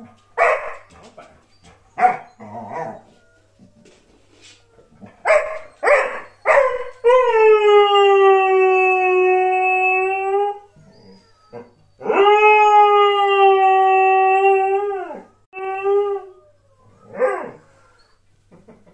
Oh.